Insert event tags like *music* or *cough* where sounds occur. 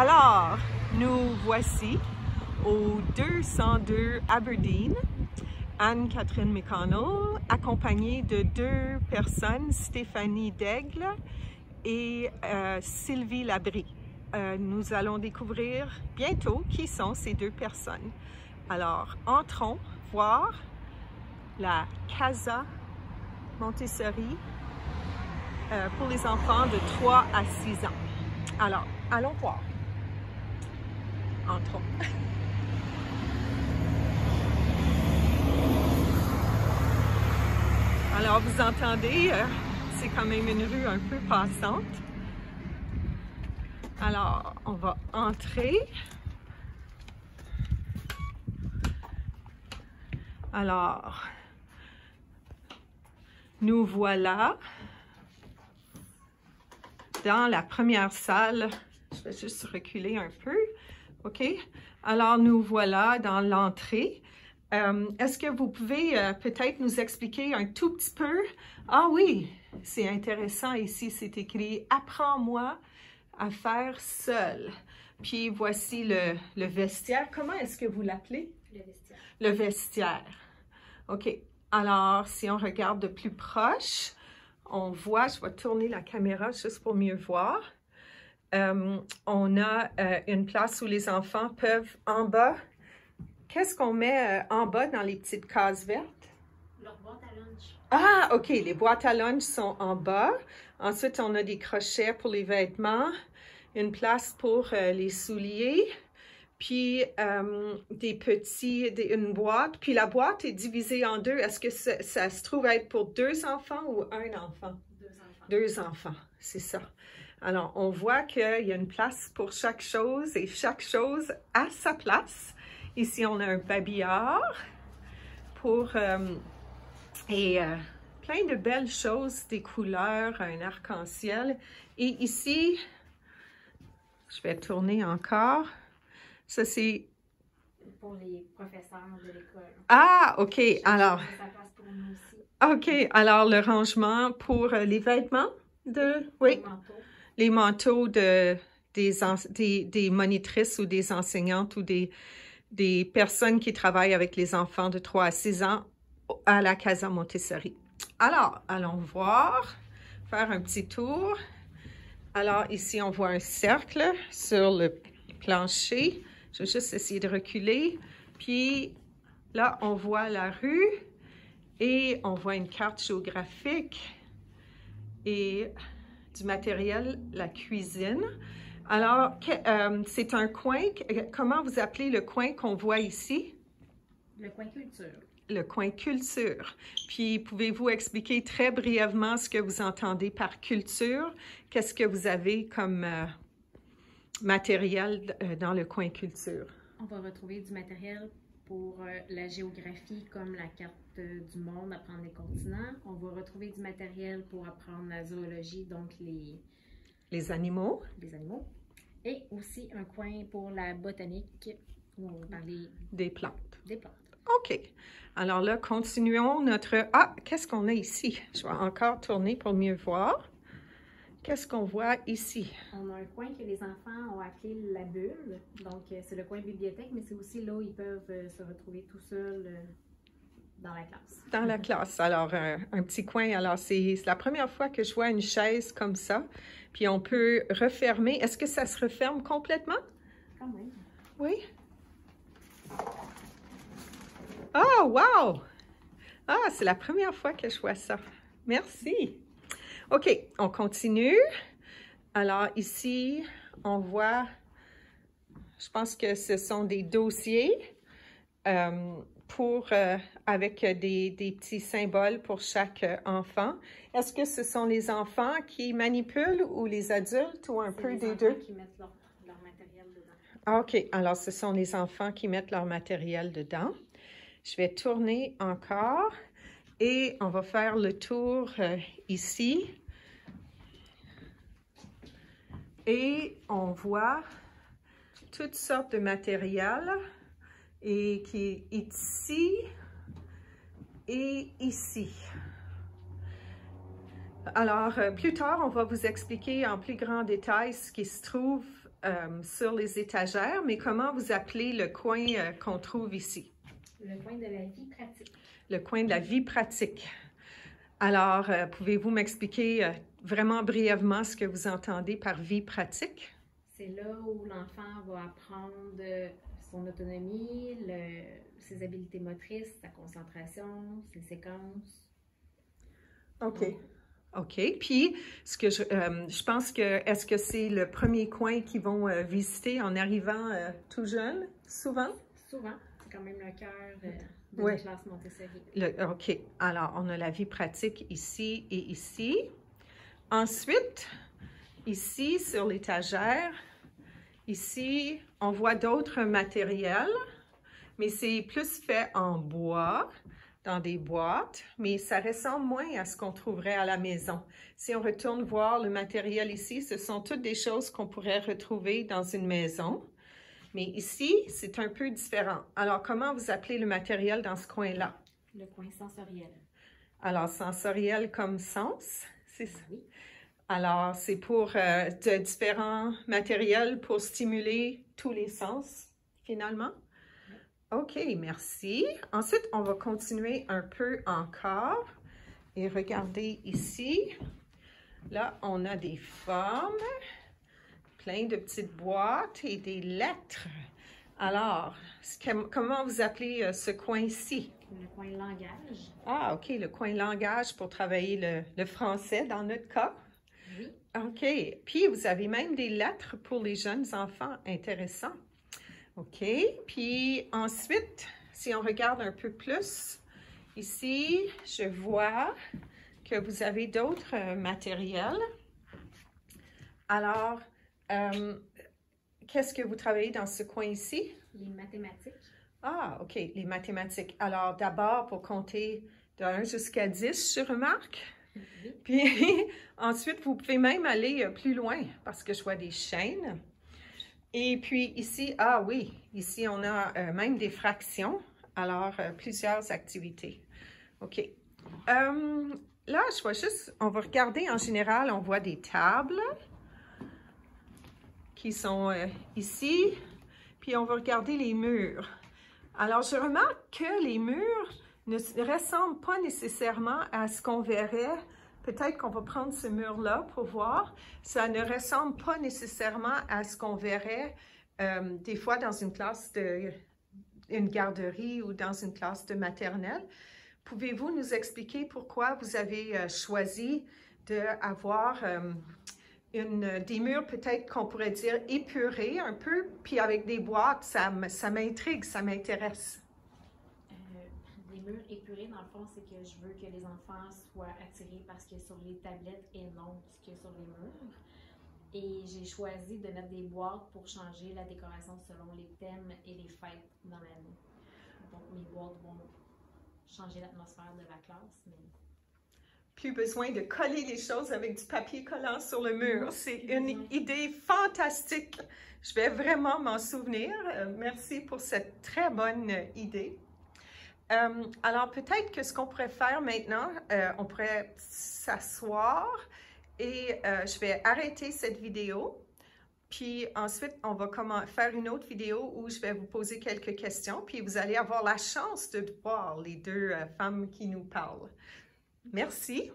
Alors, nous voici au 202 Aberdeen, Anne-Catherine McConnell, accompagnée de deux personnes, Stéphanie Daigle et euh, Sylvie Labrie. Euh, nous allons découvrir bientôt qui sont ces deux personnes. Alors, entrons voir la Casa Montessori euh, pour les enfants de 3 à 6 ans. Alors, allons voir. *laughs* Alors, vous entendez, euh, c'est quand même une rue un peu passante. Alors, on va entrer. Alors, nous voilà dans la première salle. Je vais juste reculer un peu. OK? Alors, nous voilà dans l'entrée. Euh, est-ce que vous pouvez euh, peut-être nous expliquer un tout petit peu? Ah oui, c'est intéressant ici, c'est écrit « Apprends-moi à faire seul ». Puis voici le, le vestiaire. Comment est-ce que vous l'appelez? Le vestiaire. Le vestiaire. OK. Alors, si on regarde de plus proche, on voit, je vais tourner la caméra juste pour mieux voir. Euh, on a euh, une place où les enfants peuvent en bas. Qu'est-ce qu'on met euh, en bas dans les petites cases vertes? Leur boîte à lunch. Ah, OK. Les boîtes à lunch sont en bas. Ensuite, on a des crochets pour les vêtements, une place pour les souliers, puis des petits, des, une boîte. Puis la boîte est divisée en deux. Est-ce que ça, ça, se trouve être pour deux enfants ou un enfant? Deux enfants. C'est ça. Alors, on voit qu'il y a une place pour chaque chose et chaque chose a sa place. Ici, on a un babillard pour... Euh, et euh, plein de belles choses, des couleurs, un arc-en-ciel. Et ici, je vais tourner encore. Ça, c'est... Pour les professeurs de l'école. Ah, OK. Alors... Ça passe pour nous aussi. OK. Alors, le rangement pour euh, les vêtements de... Oui. Les manteaux. les manteaux de, des, des, des, monitrices ou des enseignantes ou des, des personnes qui travaillent avec les enfants de 3 à 6 ans à la Casa Montessori. Alors, allons voir, faire un petit tour. Alors, ici, on voit un cercle sur le plancher. Je vais juste essayer de reculer. Puis, là, on voit la rue et on voit une carte géographique. Et du matériel, la cuisine. Alors, euh, c'est un coin, comment vous appelez le coin qu'on voit ici? Le coin culture. Le coin culture. Puis, pouvez-vous expliquer très brièvement ce que vous entendez par culture? Qu'est-ce que vous avez comme euh, matériel euh, dans le coin culture? On va retrouver du matériel pour euh, la géographie comme la carte euh, du monde, apprendre les continents. On va retrouver du matériel pour apprendre la zoologie, donc les, Les animaux. les animaux. Et aussi un coin pour la botanique, où on va parler Des plantes. des plantes. OK. Alors là, continuons notre... Ah, qu'est-ce qu'on a ici? Je vais encore tourner pour mieux voir. Qu'est-ce qu'on voit ici? On a un coin que les enfants ont appelé la bulle. Donc, euh, c'est le coin bibliothèque, mais c'est aussi là où ils peuvent euh, se retrouver tout seuls euh, dans la classe. Dans la classe. Alors, un, un petit coin. Alors, c'est c'est la première fois que je vois une chaise comme ça. Puis, on peut refermer. Est-ce que ça se referme complètement? Quand même. Oui. Oh, wow! Ah, c'est la première fois que je vois ça. Merci. OK, on continue. Alors, ici, on voit, je pense que ce sont des dossiers euh, pour, euh, avec des, des petits symboles pour chaque euh, enfant. Est-ce que ce sont les enfants qui manipulent ou les adultes ou un peu les des deux? qui mettent leur, leur matériel dedans. Ah, OK, alors ce sont les enfants qui mettent leur matériel dedans. Je vais tourner encore et on va faire le tour euh, ici. Et on voit toutes sortes de matériel et qui est ici et ici. Alors, euh, plus tard, on va vous expliquer en plus grand détail ce qui se trouve euh, sur les étagères, mais comment vous appelez le coin euh, qu'on trouve ici? Le coin de la vie pratique. Le coin de la vie pratique. Alors, euh, pouvez-vous m'expliquer vraiment brièvement ce que vous entendez par vie pratique? C'est là où l'enfant va apprendre son autonomie, ses habiletés motrices, sa concentration, ses séquences. OK. OK. Puis, ce que je, euh, je pense que, est-ce que c'est le premier coin qu'ils vont euh, visiter en arrivant euh, tout jeune, souvent? Souvent. C'est quand même le cœur de la classe Montessori. OK. Alors, on a la vie pratique ici et ici. Ensuite, ici, sur l'étagère, ici, on voit d'autres matériels, mais c'est plus fait en bois dans des boîtes, mais ça ressemble moins à ce qu'on trouverait à la maison. Si on retourne voir le matériel ici, ce sont toutes des choses qu'on pourrait retrouver dans une maison. Mais ici, c'est un peu différent. Alors, comment vous appelez le matériel dans ce coin-là? Le coin sensoriel. Alors, sensoriel comme sens, c'est ça? Oui. Alors, c'est pour euh, de différents matériels pour stimuler tous les sens, finalement? OK, merci. Ensuite, on va continuer un peu encore. Et regardez ici. Là, on a des formes, plein de petites boîtes et des lettres. Alors, comment vous appelez euh, ce coin-ci? Le coin langage. Ah, OK, le coin langage pour travailler le, le français dans notre cas. Oui. OK. Puis, vous avez même des lettres pour les jeunes enfants. Intéressant. OK. Puis ensuite, si on regarde un peu plus, ici, je vois que vous avez d'autres euh, matériels. Alors, euh, qu'est-ce que vous travaillez dans ce coin ici? Les mathématiques. Ah, OK, les mathématiques. Alors, d'abord, pour compter de 1 jusqu'à 10, je remarque. Puis *laughs* ensuite, vous pouvez même aller euh, plus loin parce que je vois des chaînes. Et puis ici, ah oui, ici on a euh, même des fractions, alors euh, plusieurs activités. OK. Là, je vois juste, on va regarder en général, on voit des tables qui sont ici, puis on va regarder les murs. Alors, je remarque que les murs ne ressemblent pas nécessairement à ce qu'on verrait Peut-être qu'on va prendre ce mur-là pour voir. Ça ne ressemble pas nécessairement à ce qu'on verrait euh, des fois dans une classe de une garderie ou dans une classe de maternelle. Pouvez-vous nous expliquer pourquoi vous avez euh, choisi d'avoir euh, une, des murs peut-être qu'on pourrait dire épurés un peu, puis avec des boîtes, ça, m'intrigue, ça m'intéresse murs épurés, dans le fond, c'est que je veux que les enfants soient attirés par ce y a sur les tablettes et non a sur les murs. Et j'ai choisi de mettre des boîtes pour changer la décoration selon les thèmes et les fêtes dans l'année. Donc, mes boîtes vont changer l'atmosphère de la classe, plus besoin de coller les choses avec du papier collant sur le mur. C'est une idée fantastique. Je vais vraiment m'en souvenir. Euh, merci pour cette très bonne idée. Euh, alors, peut-être que ce qu'on pourrait faire maintenant, euh, on pourrait s'asseoir et je vais arrêter cette vidéo. Puis ensuite, on va faire une autre vidéo où je vais vous poser quelques questions. Puis vous allez avoir la chance de voir les deux femmes qui nous parlent. Merci.